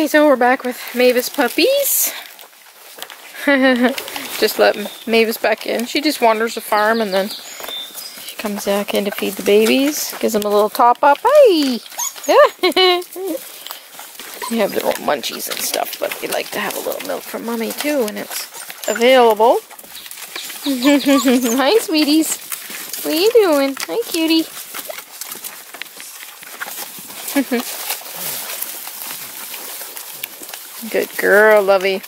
Okay, so we're back with Mavis puppies. just let Mavis back in. She just wanders the farm and then she comes back in to feed the babies. Gives them a little top up. Hey! they have their own munchies and stuff, but they like to have a little milk from mommy too, and it's available. Hi, sweeties. What are you doing? Hi, cutie. Good girl, Lovey.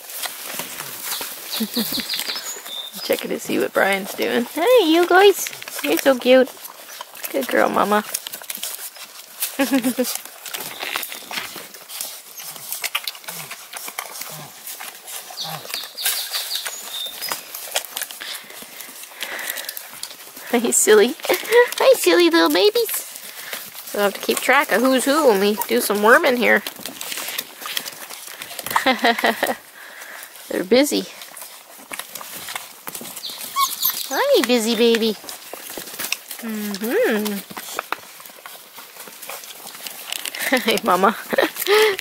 Checking to see what Brian's doing. Hey, you guys. You're so cute. Good girl, Mama. Hey, silly. Hi, silly little babies. So I have to keep track of who's who when we do some worming here. They're busy. Hi, busy baby. Mm-hmm. Hi, Mama.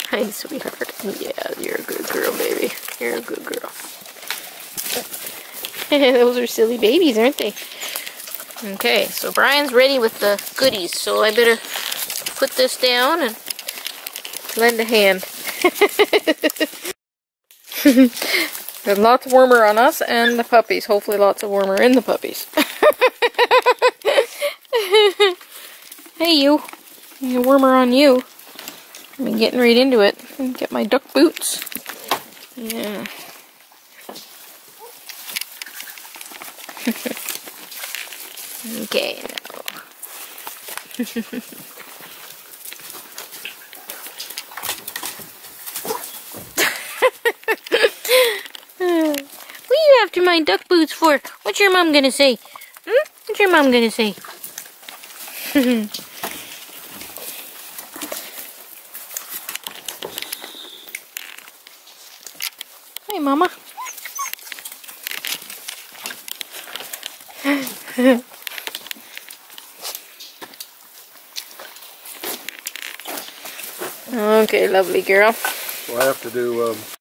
Hi, sweetheart. Yeah, you're a good girl, baby. You're a good girl. Those are silly babies, aren't they? Okay, so Brian's ready with the goodies, so I better put this down and lend a hand. Lots wormer on us and the puppies. Hopefully lots of wormer in the puppies. hey you. wormer on you. I'm getting right into it. Get my duck boots. Yeah. Okay, what are you after my duck boots for? What's your mom gonna say? Hmm? What's your mom gonna say? Hey, Mama. Okay, lovely girl. So I have to do um,